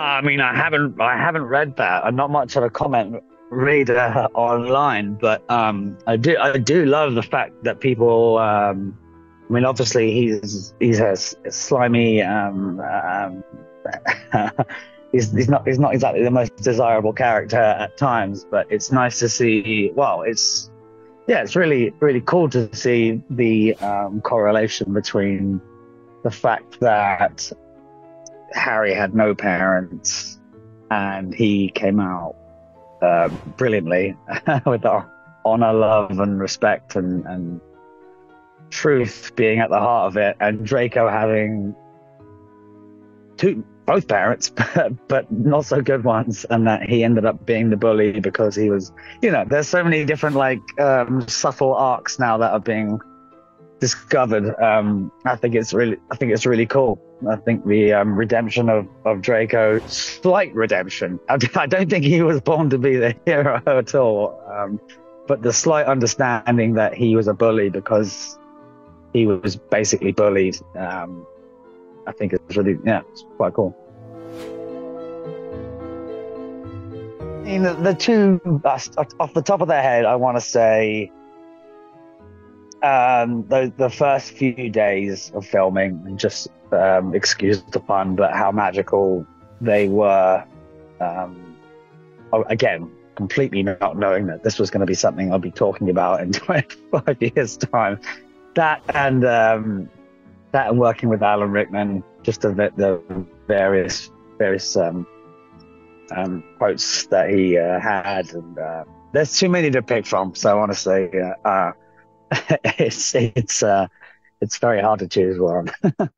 I mean, I haven't, I haven't read that. I'm not much of a comment reader online, but um, I do, I do love the fact that people. Um, I mean, obviously, he's he's a slimy. Um, um, he's, he's not he's not exactly the most desirable character at times, but it's nice to see. Well, it's yeah, it's really really cool to see the um, correlation between the fact that Harry had no parents and he came out uh, brilliantly with honor, love, and respect and, and truth being at the heart of it, and Draco having two both parents, but, but not so good ones, and that he ended up being the bully because he was, you know, there's so many different like um, subtle arcs now that are being discovered. Um, I think it's really, I think it's really cool. I think the um, redemption of, of Draco, slight redemption. I, don't think he was born to be the hero at all. Um, but the slight understanding that he was a bully because he was basically bullied. Um, I think it's really, yeah, it's quite cool. I mean, the, the two, off the top of their head, I want to say um, the, the first few days of filming, and just um, excuse the pun, but how magical they were. Um, again, completely not knowing that this was going to be something I'll be talking about in 25 years' time. That and um, that and working with Alan Rickman, just the, the various various um, um, quotes that he uh, had, and uh, there's too many to pick from. So honestly, uh, uh it's it's uh, it's very hard to choose one.